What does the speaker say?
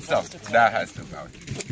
So that has to go.